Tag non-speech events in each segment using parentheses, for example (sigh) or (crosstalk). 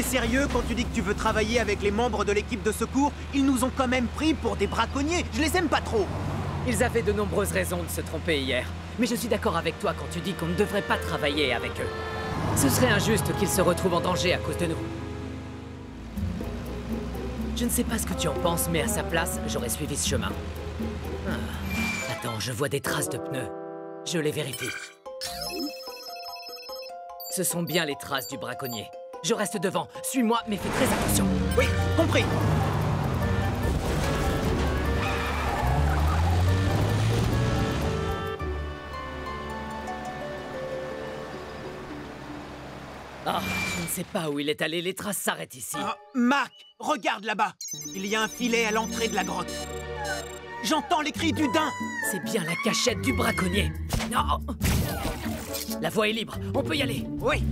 es sérieux quand tu dis que tu veux travailler avec les membres de l'équipe de secours Ils nous ont quand même pris pour des braconniers. Je les aime pas trop. Ils avaient de nombreuses raisons de se tromper hier. Mais je suis d'accord avec toi quand tu dis qu'on ne devrait pas travailler avec eux. Ce serait injuste qu'ils se retrouvent en danger à cause de nous. Je ne sais pas ce que tu en penses, mais à sa place, j'aurais suivi ce chemin. Ah. Attends, je vois des traces de pneus. Je les vérifie. Ce sont bien les traces du braconnier. Je reste devant. Suis-moi, mais fais très attention. Oui, compris. Ah, je ne sais pas où il est allé. Les traces s'arrêtent ici. Ah, Marc, regarde là-bas. Il y a un filet à l'entrée de la grotte. J'entends les cris du daim. C'est bien la cachette du braconnier. Non La voie est libre. On peut y aller. Oui.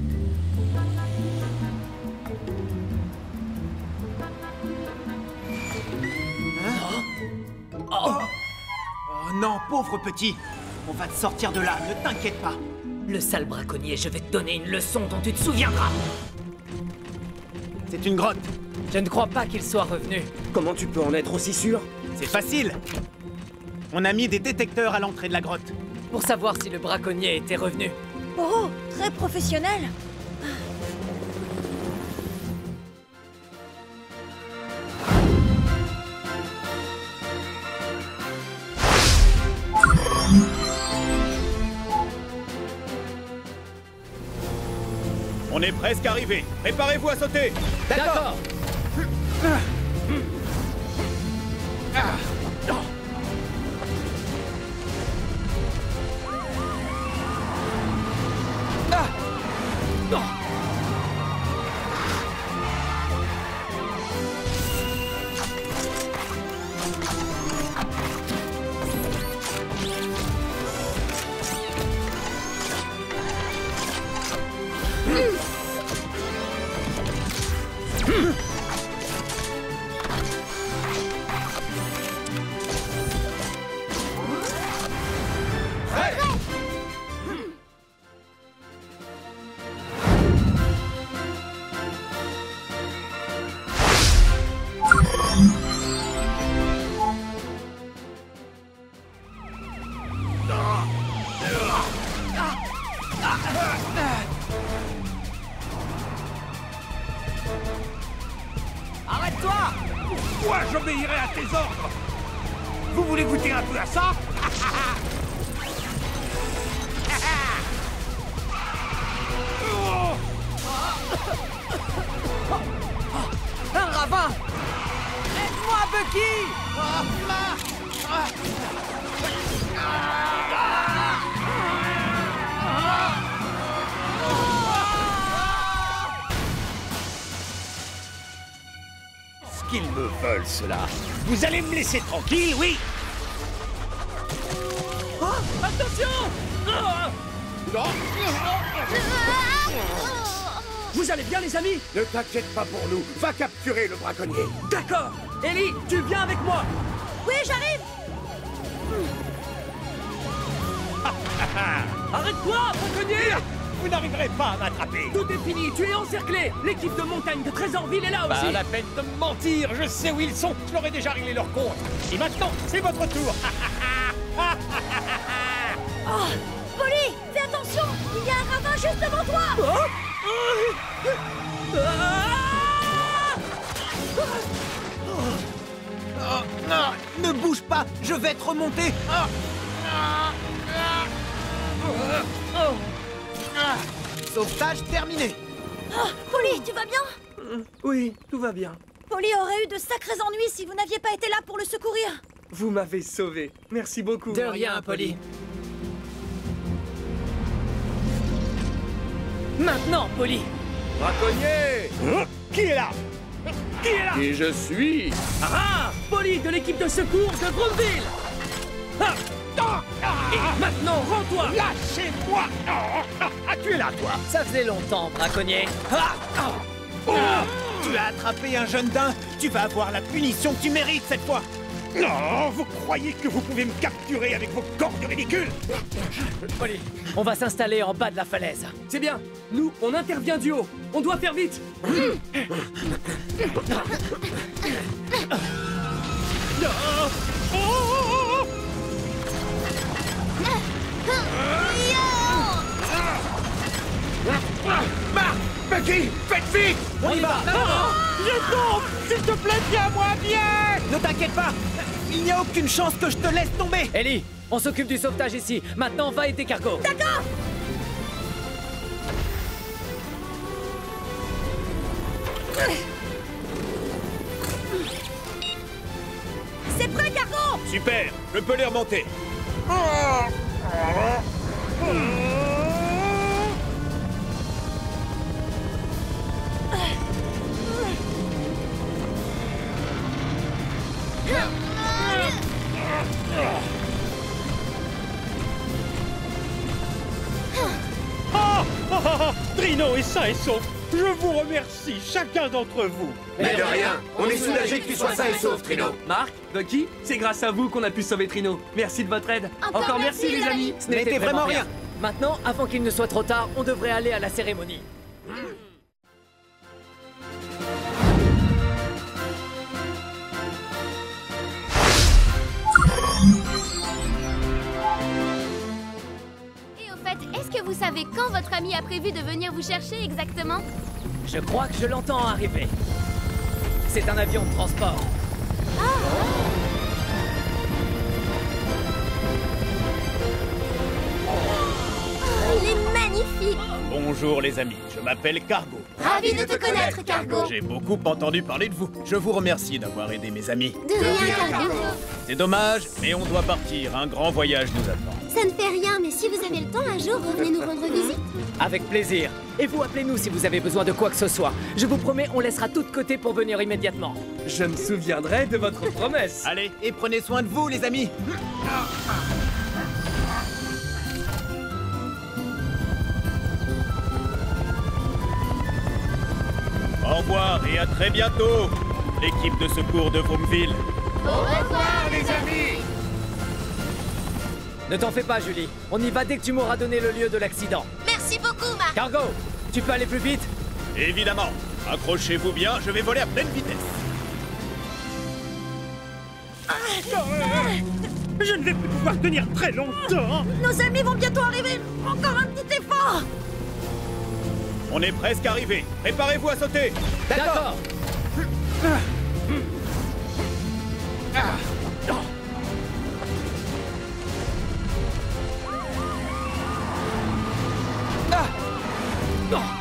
Non, pauvre petit. On va te sortir de là, ne t'inquiète pas. Le sale braconnier, je vais te donner une leçon dont tu te souviendras. C'est une grotte. Je ne crois pas qu'il soit revenu. Comment tu peux en être aussi sûr? C'est facile. On a mis des détecteurs à l'entrée de la grotte. Pour savoir si le braconnier était revenu. Oh, très professionnel. On est presque arrivé. Préparez-vous à sauter. D'accord. Arrête-toi j'obéirai à tes ordres. Vous voulez goûter un peu à ça? (laughs) qu'ils me veulent, cela. Vous allez me laisser tranquille, oui. Vous allez bien, les amis? Ne t'inquiète pas pour nous. Va capturer le braconnier. D'accord. Ellie, tu viens avec moi. Oui, j'arrive. Arrête-toi, braconnier Vous n'arriverez pas à m'attraper. Tout est fini, tu es encerclé L'équipe de montagne de Trésorville est là aussi Pas la peine de me mentir, je sais où ils sont, je leur ai déjà réglé leur compte. Et maintenant, c'est votre tour. (laughs) Oh, Polly, fais attention. Il y a un ravin juste devant toi. Oh, non, Ne bouge pas Je vais te remonter Ah. Sauvetage terminé Oh, Polly, tu vas bien Oui, tout va bien. Polly aurait eu de sacrés ennuis si vous n'aviez pas été là pour le secourir. Vous m'avez sauvé. Merci beaucoup. De rien, Polly. Maintenant, Polly Braconnier Hein Qui est là Qui est là Et je suis Ah Polly de l'équipe de secours de Gromville Ah Ah Ah Et maintenant, rends-toi Lâchez-moi Ah Ah Ah, Tu es là, toi Ça faisait longtemps, braconnier. Ah Ah Oh Tu as attrapé un jeune daim Tu vas avoir la punition que tu mérites cette fois Non, vous croyez que vous pouvez me capturer avec vos cordes ridicules Polly, on va s'installer en bas de la falaise. C'est bien. Nous, on intervient du haut. On doit faire vite. Marc vite On y va. Je tombe. S'il te plaît, viens-moi, viens Ne t'inquiète pas. Il n'y a aucune chance que je te laisse tomber. Ellie, on s'occupe du sauvetage ici. Maintenant, va aider Cargo. D'accord. C'est prêt, Cargo. Super. Je peux les remonter. Ah Trino est sain et sauf Je vous remercie, chacun d'entre vous Mais de rien, on est soulagé que tu sois sain et sauf, Trino. Marc, Bucky, c'est grâce à vous qu'on a pu sauver Trino. Merci de votre aide. Encore merci, les amis. Ce n'était vraiment rien. Maintenant, avant qu'il ne soit trop tard, on devrait aller à la cérémonie. Est-ce que vous savez quand votre ami a prévu de venir vous chercher exactement Je crois que je l'entends arriver. C'est un avion de transport. Oh, il est magnifique Bonjour les amis, je m'appelle Cargo. Ravi de te connaître, Cargo J'ai beaucoup entendu parler de vous. Je vous remercie d'avoir aidé mes amis. De rien, Cargo C'est dommage, mais on doit partir. Un grand voyage nous attend. Ça ne fait rien, mais si vous avez le temps, un jour, revenez nous rendre visite. Avec plaisir. Et vous appelez-nous si vous avez besoin de quoi que ce soit. Je vous promets, on laissera tout de côté pour venir immédiatement. Je me souviendrai de votre promesse. (laughs) Allez, et prenez soin de vous, les amis Au revoir et à très bientôt, l'équipe de secours de Vroomville. Ne t'en fais pas, Julie. On y va dès que tu m'auras donné le lieu de l'accident. Merci beaucoup, Marc Cargo, tu peux aller plus vite Évidemment, accrochez-vous bien, je vais voler à pleine vitesse. Je ne vais plus pouvoir tenir très longtemps. Nos amis vont bientôt arriver Encore un petit effort On est presque arrivé. Préparez-vous à sauter. D'accord. On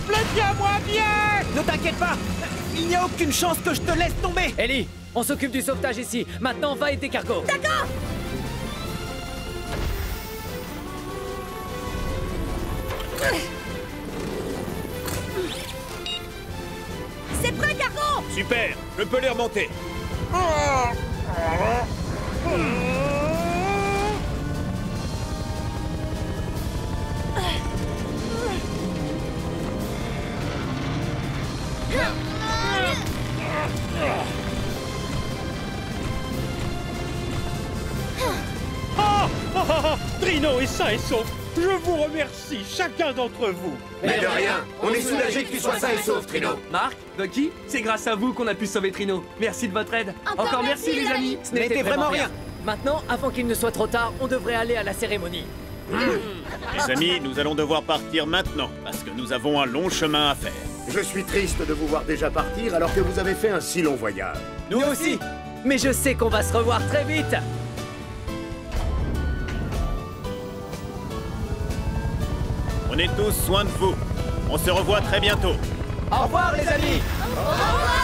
te plaît, viens-moi, viens Ne t'inquiète pas Il n'y a aucune chance que je te laisse tomber Ellie, on s'occupe du sauvetage ici. Maintenant, va aider Cargo. D'accord C'est prêt, Cargo Super, je peux les remonter. Ah ah Trino est sain et sauf. Je vous remercie, chacun d'entre vous. Mais de rien, on est soulagé que tu sois sain et sauf, Trino. Marc, Bucky, c'est grâce à vous qu'on a pu sauver Trino. Merci de votre aide. Encore merci, les amis. Ce n'était vraiment rien. Maintenant, avant qu'il ne soit trop tard, on devrait aller à la cérémonie. Les amis, nous allons devoir partir maintenant, parce que nous avons un long chemin à faire. Je suis triste de vous voir déjà partir alors que vous avez fait un si long voyage. Nous aussi Mais je sais qu'on va se revoir très vite Prenez tous soin de vous. On se revoit très bientôt. Au revoir les amis Au revoir